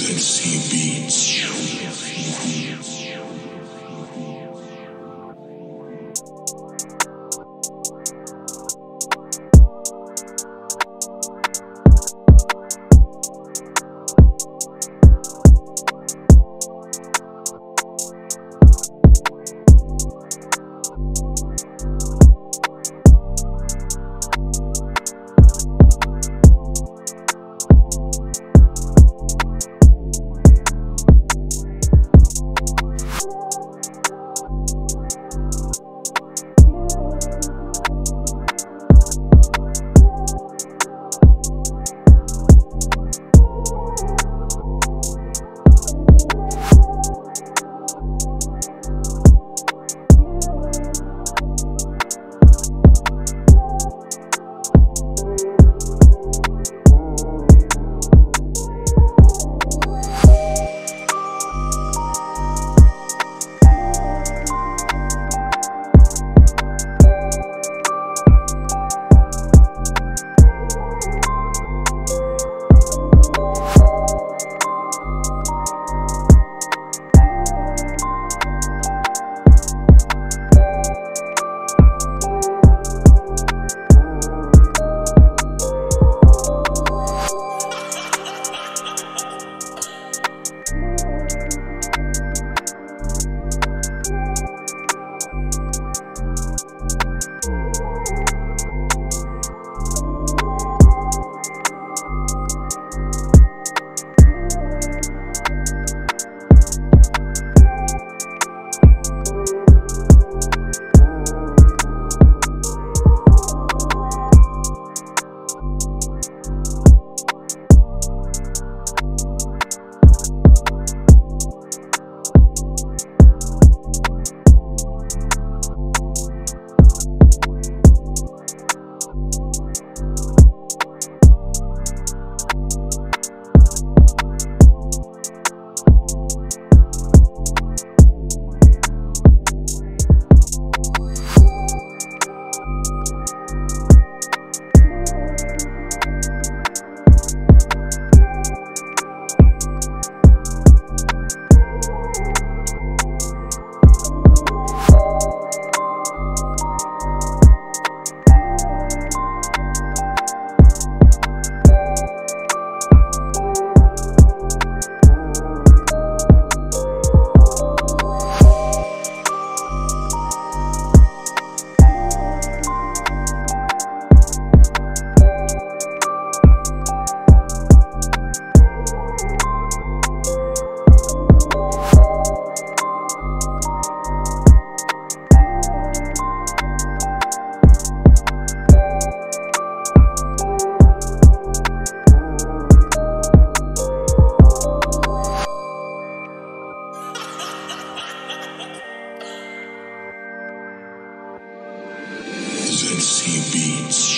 And sea beats. Música He beats.